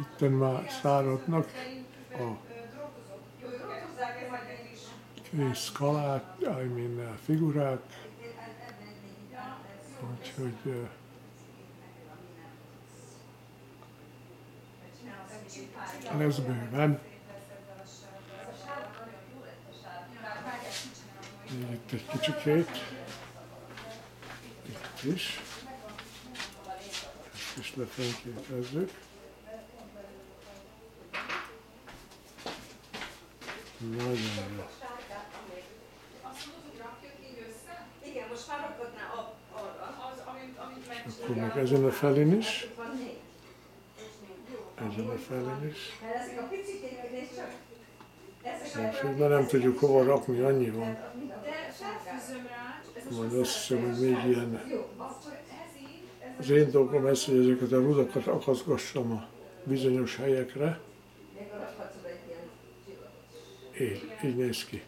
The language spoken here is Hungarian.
Itten már száradnak a szkalák, I mean figurák, úgyhogy lesz bőven. Még Itt egy kicsikét. Itt is. Ezt is lefényképezzük. Nagyon jó. Igen, most már rakadná a- arra. Az, amit, amit Akkor meg ezen a felén is. Itt van négy. Ezen a felén is. Mert ezek a picikék, nézd csak. Már nem tudjuk hova rakni, annyi van. De Felfűzöm rá, és ez Majd most azt hiszem, hogy még ilyen Az én dolgom ez, hogy ezeket a rudakat akaszgassam a bizonyos helyekre. e Igneschi.